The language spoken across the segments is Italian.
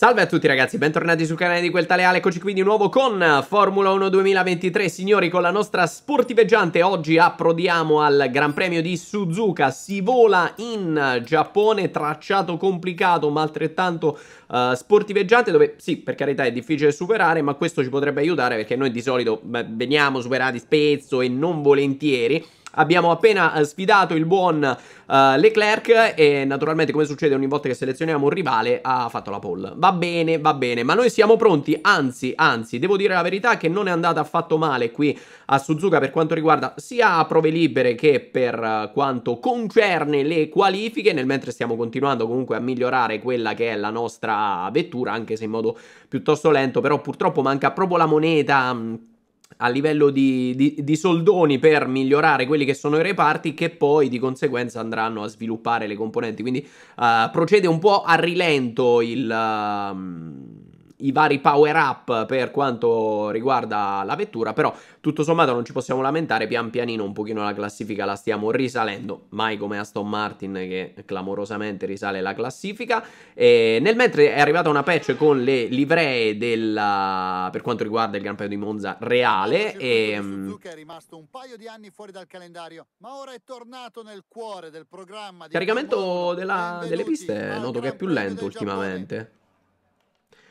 Salve a tutti ragazzi, bentornati sul canale di Quel Taleale, eccoci qui di nuovo con Formula 1 2023 Signori, con la nostra sportiveggiante oggi approdiamo al Gran Premio di Suzuka. Si vola in Giappone, tracciato complicato ma altrettanto uh, sportiveggiante Dove sì, per carità è difficile superare ma questo ci potrebbe aiutare perché noi di solito beh, veniamo superati spesso e non volentieri Abbiamo appena eh, sfidato il buon uh, Leclerc e naturalmente come succede ogni volta che selezioniamo un rivale ha fatto la pole. Va bene, va bene, ma noi siamo pronti, anzi, anzi, devo dire la verità che non è andata affatto male qui a Suzuka per quanto riguarda sia prove libere che per uh, quanto concerne le qualifiche, nel mentre stiamo continuando comunque a migliorare quella che è la nostra vettura, anche se in modo piuttosto lento, però purtroppo manca proprio la moneta mh, a livello di, di, di, soldoni per migliorare quelli che sono i reparti che poi di conseguenza andranno a sviluppare le componenti. Quindi uh, procede un po' a rilento il, uh, i vari power up per quanto riguarda la vettura, però tutto sommato non ci possiamo lamentare, pian pianino un pochino la classifica la stiamo risalendo, mai come Aston Martin che clamorosamente risale la classifica, e nel mentre è arrivata una patch con le livree della, per quanto riguarda il Gran Premio di Monza reale e... Suzuka è rimasto un paio di anni fuori dal calendario, ma ora è tornato nel cuore del programma di Caricamento della, delle piste noto che è più lento ultimamente.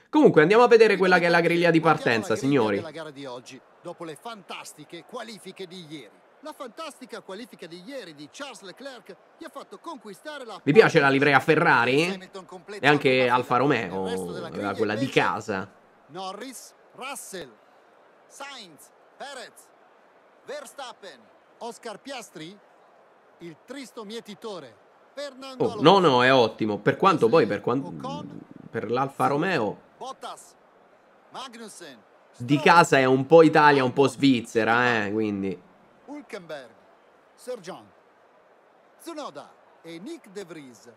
Comunque andiamo a vedere quella che è la griglia di partenza, signori. La gara di oggi, dopo le fantastiche qualifiche di ieri. La fantastica qualifica di ieri di Charles Leclerc gli ha fatto conquistare la Vi piace la livrea Ferrari? E anche Alfa Romeo, era quella di casa. Norris, Russell, Sainz, Perez, Verstappen, Oscar Piastri, il tristo mietitore. Fernando oh, no, no, è ottimo. Per quanto poi, per, quanto, per l'Alfa Romeo di casa è un po' Italia, un po' Svizzera, eh, quindi. Hulkenberg, Sergian, Tsunoda e Nick De Vries.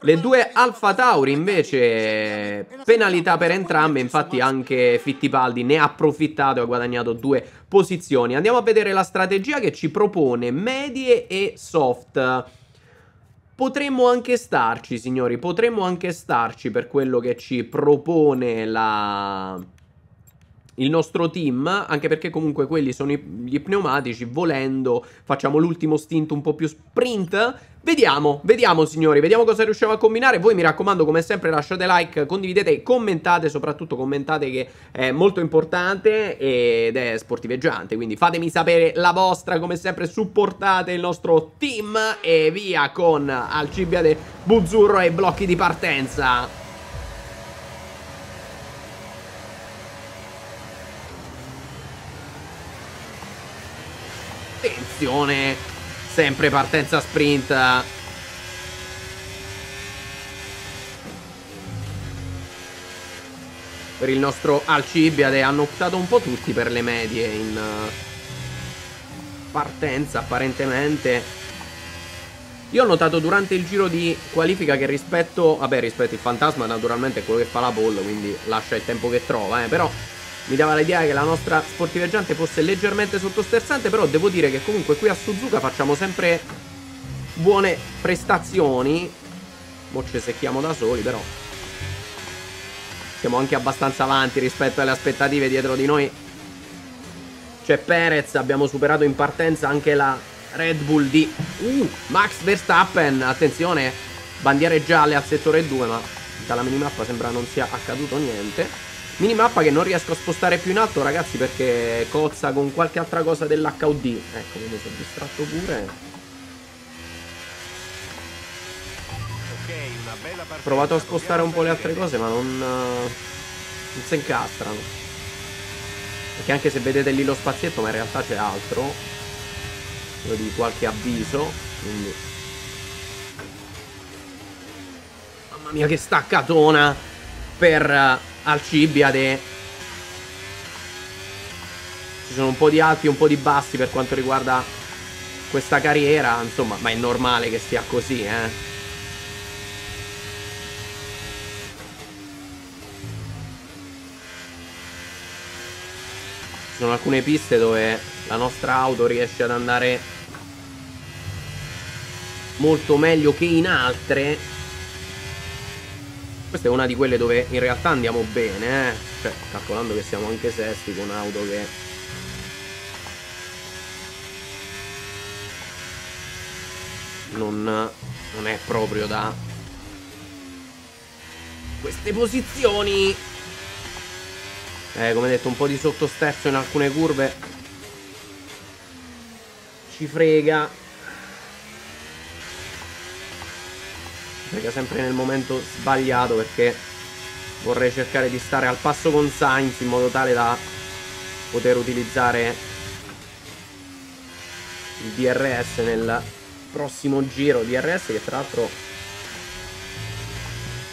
Le due Alfa Tauri invece penalità per entrambe, infatti anche Fittipaldi ne ha approfittato e ha guadagnato due posizioni. Andiamo a vedere la strategia che ci propone medie e soft. Potremmo anche starci, signori, potremmo anche starci per quello che ci propone la... il nostro team, anche perché comunque quelli sono i, gli pneumatici, volendo facciamo l'ultimo stint un po' più sprint Vediamo, vediamo signori, vediamo cosa riusciamo a combinare. Voi mi raccomando come sempre lasciate like, condividete, commentate Soprattutto commentate che è molto importante ed è sportiveggiante Quindi fatemi sapere la vostra, come sempre supportate il nostro team E via con Alcibiade, Buzzurro e blocchi di partenza. Attenzione Sempre partenza sprint. Per il nostro Alcibiade hanno optato un po' tutti per le medie in uh, partenza apparentemente. Io ho notato durante il giro di qualifica che rispetto, vabbè rispetto il fantasma naturalmente è quello che fa la pole, quindi lascia il tempo che trova, eh, però mi dava l'idea che la nostra sportiveggiante fosse leggermente sottosterzante, però devo dire che comunque qui a Suzuka facciamo sempre buone prestazioni. Mo ci secchiamo da soli, però siamo anche abbastanza avanti rispetto alle aspettative dietro di noi. C'è Perez, abbiamo superato in partenza anche la Red Bull di uh, Max Verstappen. Attenzione, bandiere gialle al settore 2, ma dalla minimappa sembra non sia accaduto niente. Minimappa che non riesco a spostare più in alto ragazzi perché cozza con qualche altra cosa dell'HUD Ecco mi sono distratto pure. Ho provato a spostare un po' le altre cose ma non, non si incastrano. Perché anche se vedete lì lo spazietto ma in realtà c'è altro. Quello di qualche avviso Quindi. Mamma mia che staccatona Per Alcibiade Ci sono un po' di alti e un po' di bassi per quanto riguarda questa carriera Insomma, ma è normale che sia così, eh. Ci sono alcune piste dove la nostra auto riesce ad andare molto meglio che in altre Questa è una di quelle dove in realtà andiamo bene, eh. Cioè, calcolando che siamo anche sesti con auto che... Non, non è proprio da... Queste posizioni... Eh, come detto, un po' di sottosterzo in alcune curve. Ci frega. Frega sempre nel momento sbagliato perché vorrei cercare di stare al passo con Sainz in modo tale da poter utilizzare il DRS nel prossimo giro. DRS che tra l'altro ha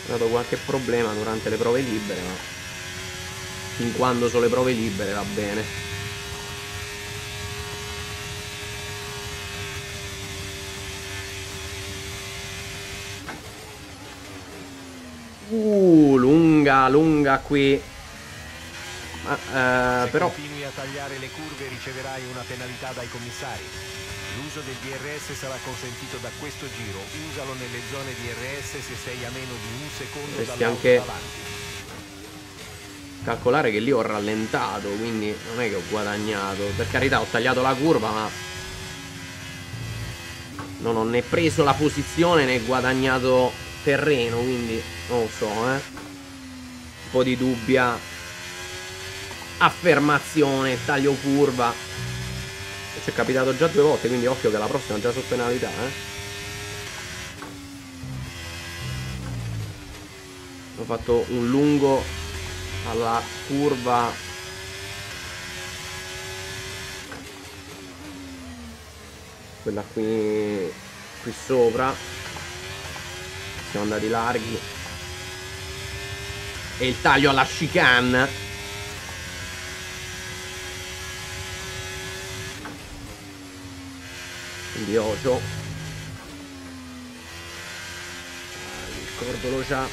dato qualche problema durante le prove libere ma fin quando sono le prove libere va bene Uh, lunga, lunga qui. Ma, Se però... continui a tagliare le curve riceverai una penalità dai commissari. L'uso del DRS sarà consentito da questo giro. Usalo nelle zone DRS se sei a meno di un secondo Dovresti anche davanti. calcolare che lì ho rallentato, quindi non è che ho guadagnato. Per carità ho tagliato la curva, ma non ho né preso la posizione né guadagnato terreno, quindi non lo so, eh. Po' di dubbia affermazione, taglio curva. Ci è capitato già due volte, quindi occhio che la prossima è già su penalità, eh. Ho fatto un lungo alla curva quella qui qui sopra siamo andati larghi e il taglio alla chicane. Quindi Ocio il cordolo c'ha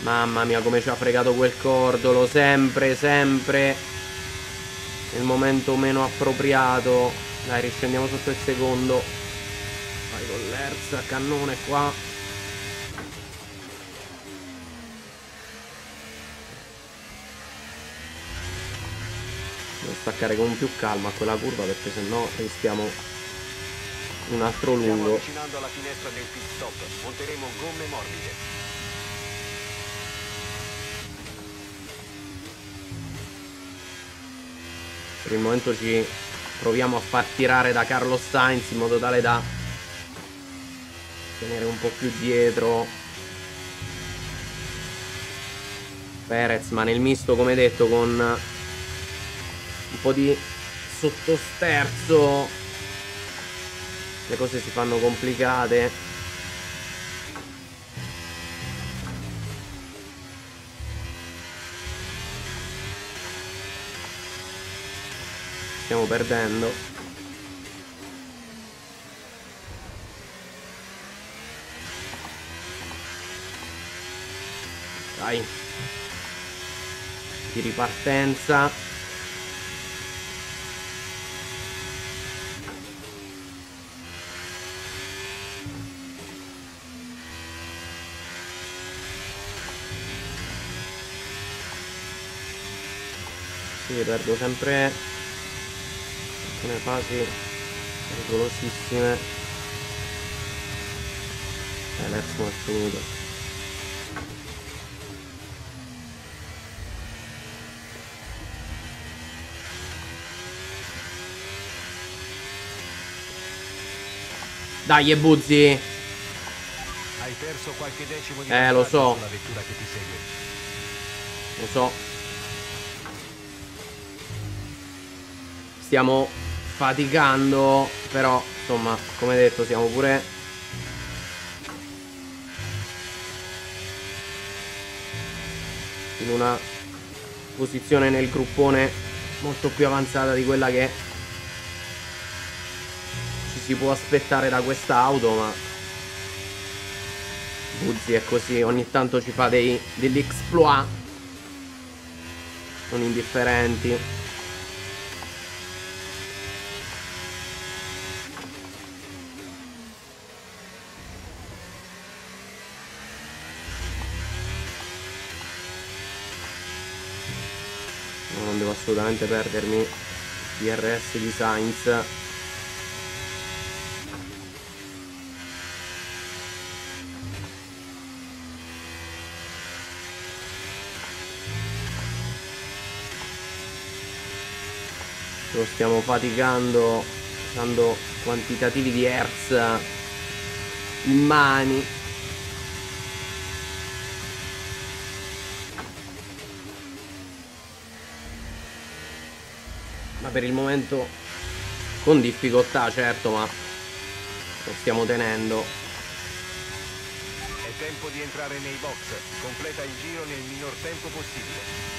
mamma mia come ci ha fregato quel cordolo. Sempre sempre. Nel momento meno appropriato. Dai riscendiamo sotto il secondo. Vai con l'Erz cannone qua staccare con più calma quella curva perché sennò rischiamo un altro lungo. Stiamo avvicinando alla finestra del pit stop, monteremo gomme morbide. Per il momento ci proviamo a far tirare da Carlos Sainz in modo tale da tenere un po' più dietro Perez, ma nel misto come detto con un po' di sottosterzo. Le cose si fanno complicate. Stiamo perdendo. Dai. Di ripartenza Sì, perdo sempre alcune fasi pericolosissime. Eh, l'exmo è finito. Dai, e Buzzi. Hai perso qualche decimo di Eh, lo so. Lo so. Stiamo faticando, però insomma, come detto, siamo pure in una posizione nel gruppone molto più avanzata di quella che ci si può aspettare da questa auto, ma Buzzi è così, ogni tanto ci fa dei, degli exploit non indifferenti. Non devo assolutamente perdermi DRS di Sainz. Lo stiamo faticando usando quantitativi di hertz in mani ma per il momento con difficoltà certo ma lo stiamo tenendo. È tempo di entrare nei box. Completa il giro nel minor tempo possibile.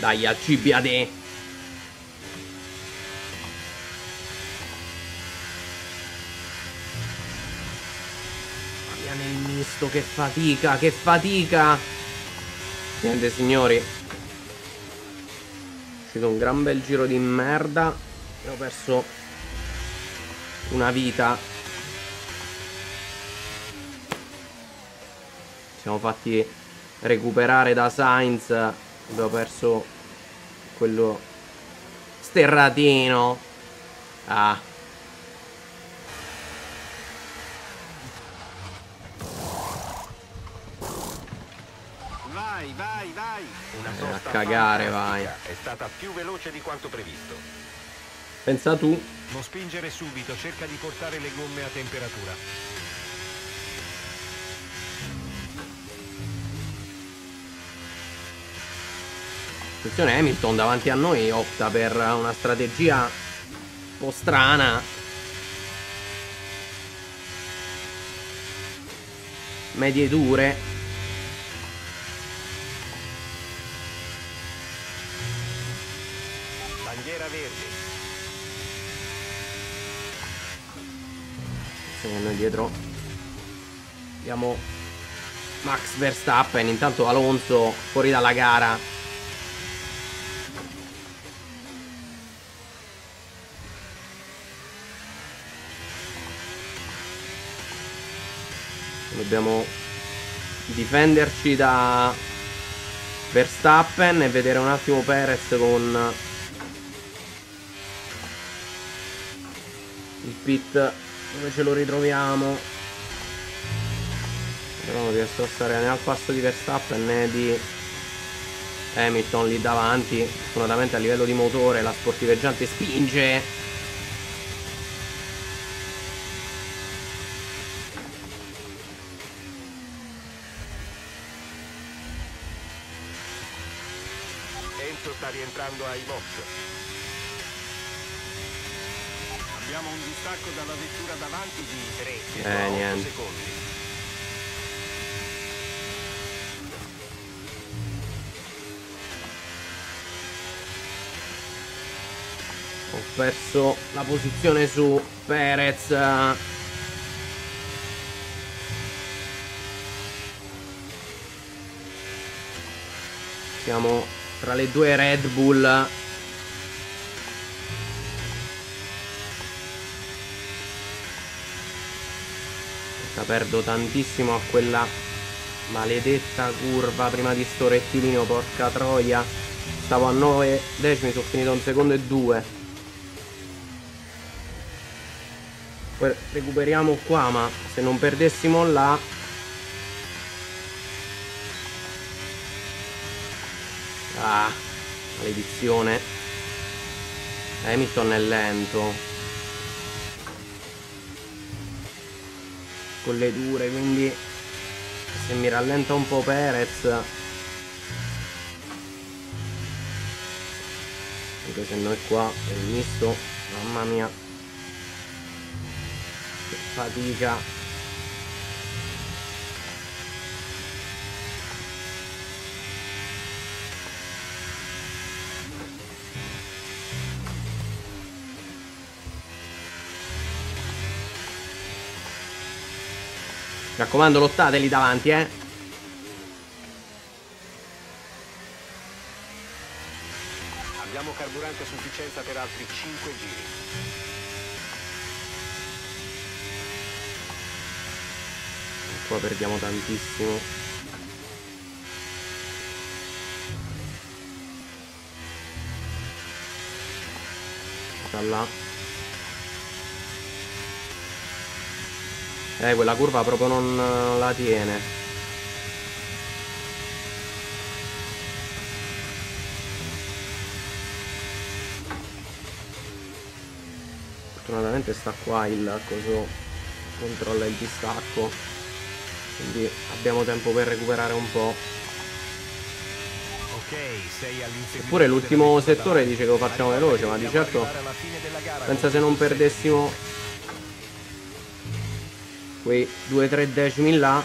Dai, accibiate. Nel misto, che fatica, che fatica. Niente, signori. È uscito un gran bel giro di merda. E ho perso una vita. Siamo fatti recuperare da Sainz Abbiamo perso quello sterratino. Ah. Una eh, a cagare, vai. È stata più veloce di quanto previsto. Pensa tu. Non spingere subito, cerca di portare le gomme a temperatura. Attenzione Hamilton davanti a noi opta per una strategia un po' strana. Medie dure. Bandiera verde. Noi dietro. Abbiamo Max Verstappen. Intanto Alonso fuori dalla gara. Dobbiamo difenderci da Verstappen e vedere un attimo Perez con il pit dove ce lo ritroviamo. Però non riesco a stare né al passo di Verstappen né di Hamilton lì davanti. Fortunatamente a livello di motore la sportiveggiante spinge sta rientrando ai box. Abbiamo un distacco dalla vettura davanti di 3 eh, niente. secondi. Ho perso la posizione su Perez. Siamo tra le due Red Bull Questa perdo tantissimo a quella maledetta curva prima di sto rettilineo porca troia stavo a 9 decimi sono finito un secondo e due poi recuperiamo qua ma se non perdessimo là Ah, maledizione. Hamilton è lento. Con le dure, quindi se mi rallenta un po' Perez. Anche se noi qua è il misto, mamma mia. Che fatica. Raccomando, lottate lì davanti, eh. Abbiamo carburante a sufficienza per altri 5 giri. Qua perdiamo tantissimo. Da là. Eh, quella curva proprio non la tiene. fortunatamente sta qua il coso controlla il distacco. Quindi abbiamo tempo per recuperare un po' Eppure l'ultimo settore dice che lo facciamo veloce ma di certo pensa se non perdessimo quei 2-3 decimi là.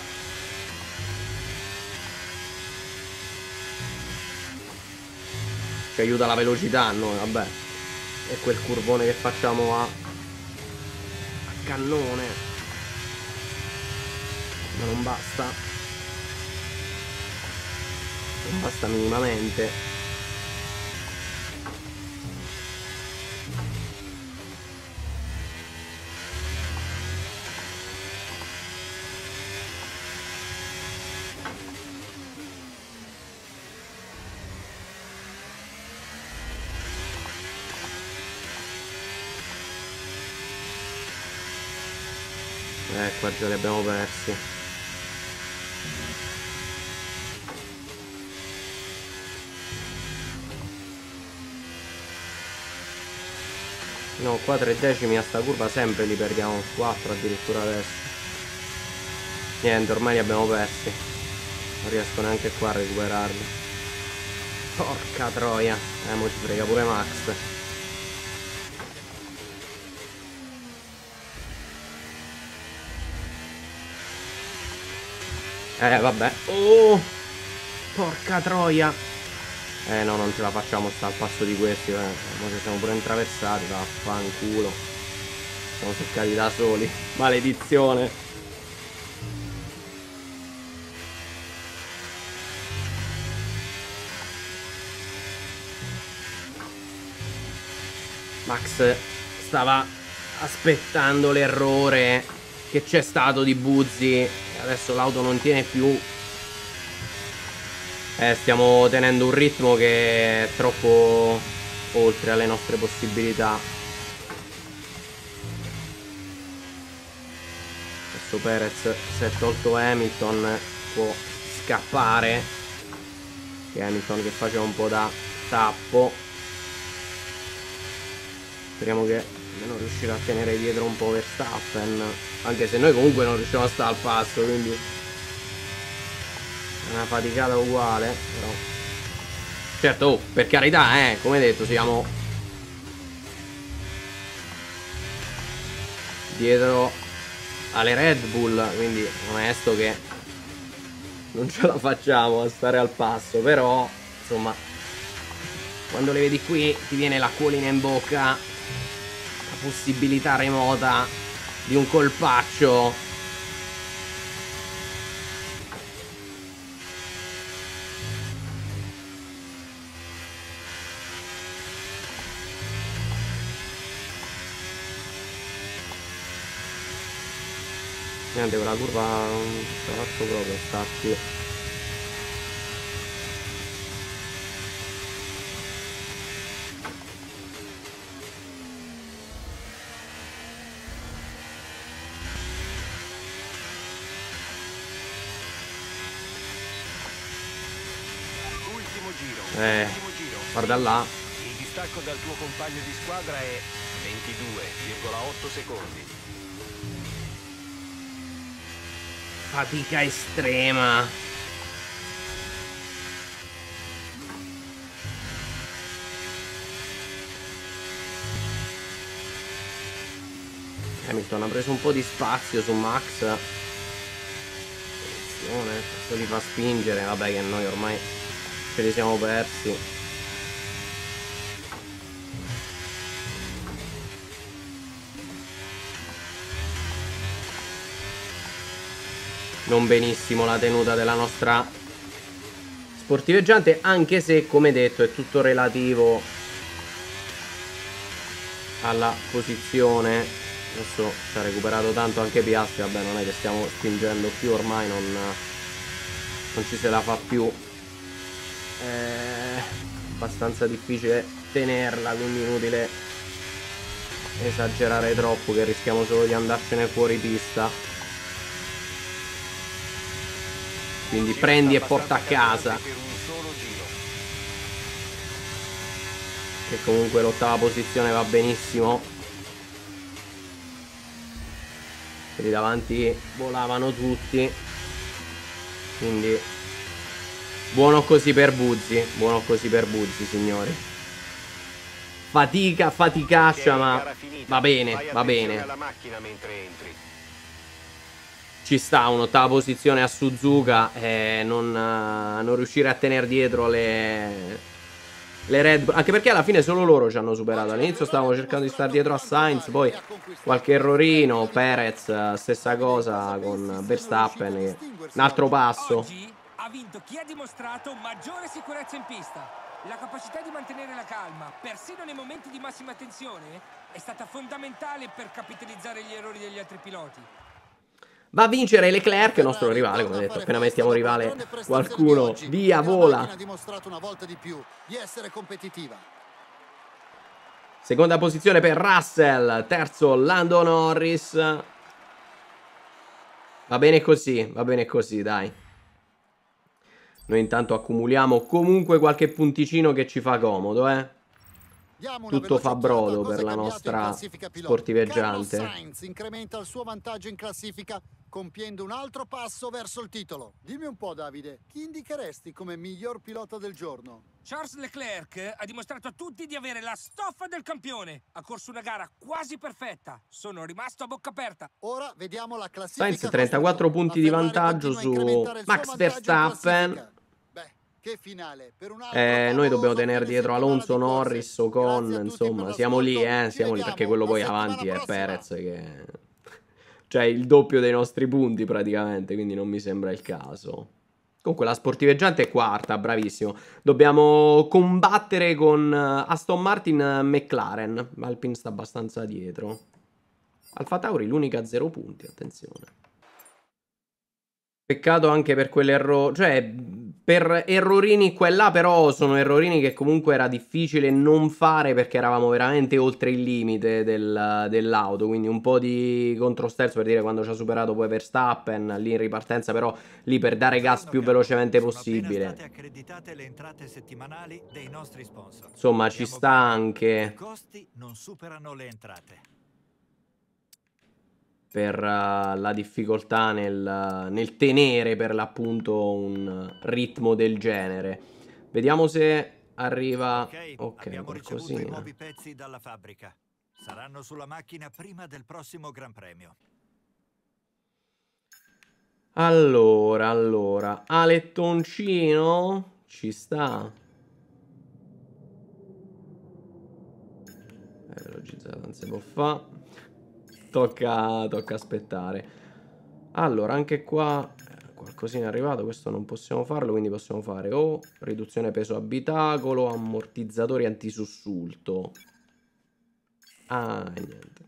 Ci aiuta la velocità a noi vabbè. E quel curvone che facciamo a cannone. Ma non basta. Non basta minimamente Già li abbiamo persi. No, qua tre decimi a sta curva sempre li perdiamo. 4 addirittura adesso. Niente, ormai li abbiamo persi. Non riesco neanche qua a recuperarli. Porca troia. Eh, mo ci frega pure Max. Eh, vabbè. Oh! Porca troia. Eh, no, non ce la facciamo sta al passo di questi. Eh. Mo ci siamo pure intraversati. Vaffanculo. Siamo seccati da soli. Maledizione. Max stava aspettando l'errore che c'è stato di Buzzi. Adesso l'auto non tiene più. Eh, stiamo tenendo un ritmo che è troppo oltre alle nostre possibilità. Adesso Perez si è tolto Hamilton può scappare. Che Hamilton che faceva un po' da tappo. Speriamo che almeno riuscirà a tenere dietro un po' Verstappen anche se noi comunque non riusciamo a stare al passo quindi è una faticata uguale però. Certo oh, per carità eh come detto siamo dietro alle Red Bull quindi onesto che non ce la facciamo a stare al passo però insomma quando le vedi qui ti viene l'acquolina in bocca possibilità remota di un colpaccio. Niente quella curva non ce la faccio proprio starci Eh, guarda là. Il distacco dal tuo compagno di squadra è 22,8 secondi. Fatica estrema. Hamilton ha preso un po' di spazio su Max. Attenzione, questo li fa spingere. Vabbè che noi ormai ce li siamo persi. Non benissimo la tenuta della nostra sportiveggiante anche se come detto è tutto relativo alla posizione. Adesso ci ha recuperato tanto anche Piastri vabbè non è che stiamo spingendo più ormai non, non ci se la fa più è abbastanza difficile tenerla quindi inutile esagerare troppo che rischiamo solo di andarcene fuori pista. Quindi prendi e porta a casa. che comunque l'ottava posizione va benissimo. Lì davanti volavano tutti. Quindi buono così per Buzzi buono così per Buzzi signori. Fatica faticaccia ma va bene va bene. ci sta un'ottava posizione a Suzuka e non, uh, non riuscire a tenere dietro le le Red Bull, anche perché alla fine solo loro ci hanno superato. All'inizio stavamo cercando di stare dietro a Sainz, poi qualche errorino, Perez, stessa cosa con Verstappen, un altro passo. Ha vinto chi ha dimostrato maggiore sicurezza in pista. La capacità di mantenere la calma, persino nei momenti di massima tensione, è stata fondamentale per capitalizzare gli errori degli altri piloti. Va a vincere Leclerc, il nostro rivale, come detto, appena mettiamo rivale qualcuno, via, vola. Seconda posizione per Russell, terzo Lando Norris. Va bene così, va bene così, dai. Noi intanto accumuliamo comunque qualche punticino che ci fa comodo, eh. Tutto fa brodo per la nostra sportiveggiante. Sainz incrementa il suo vantaggio in classifica compiendo un altro passo verso il titolo. Dimmi un po' Davide, chi indicheresti come miglior pilota del giorno? Charles Leclerc ha dimostrato a tutti di avere la stoffa del campione. Ha corso una gara quasi perfetta. Sono rimasto a bocca aperta. Ora vediamo la classifica. Sainz 34 punti di vantaggio su Max Verstappen. Che finale, per un eh, noi dobbiamo tenere dietro Alonso, Norris, Ocon, insomma, siamo lì, eh, siamo lì perché quello poi avanti è Perez che cioè il doppio dei nostri punti praticamente, quindi non mi sembra il caso. Comunque la sportiveggiante è quarta, bravissimo. Dobbiamo combattere con eh, Aston Martin eh, McLaren. Alpine sta abbastanza dietro. Alfa Tauri l'unica a zero punti, attenzione. Peccato anche per quell'errore, cioè per errorini qua e là, però sono errorini che comunque era difficile non fare perché eravamo veramente oltre il limite del, dell'auto, quindi un po' di controsterzo per dire quando ci ha superato poi Verstappen, lì in ripartenza, però lì per dare gas più velocemente possibile. Insomma, ci sta anche... I costi non superano le entrate per uh, la difficoltà nel, nel, tenere per l'appunto un ritmo del genere. Vediamo se arriva... Ok, okay qualcosina. i nuovi pezzi dalla fabbrica. Saranno sulla macchina prima del prossimo Gran Premio. Allora, allora, Alettoncino ci sta. Eh, velocizzata non si può fare tocca, tocca aspettare. Allora, anche qua eh, qualcosina è arrivato, questo non possiamo farlo, quindi possiamo fare o riduzione peso abitacolo, ammortizzatori antisussulto. Ah, niente.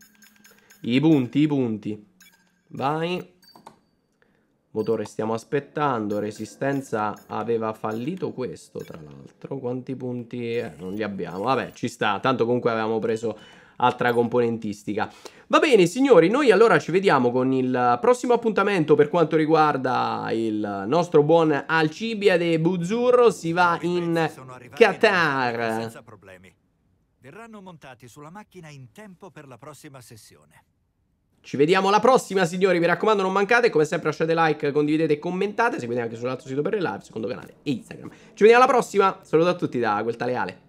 I punti, i punti. Vai. Motore stiamo aspettando, resistenza aveva fallito questo tra l'altro. Quanti punti? Eh, non li abbiamo. Vabbè, ci sta, tanto comunque avevamo preso altra componentistica. Va bene signori, noi allora ci vediamo con il prossimo appuntamento per quanto riguarda il nostro buon Alcibiade Buzzurro, si va in Qatar. Verranno montati sulla macchina in tempo per la prossima sessione. Ci vediamo alla prossima signori, mi raccomando non mancate, come sempre lasciate like, condividete e commentate, seguite anche sull'altro sito per le live, secondo canale e Instagram. Ci vediamo alla prossima, saluto a tutti da quel tale Ale.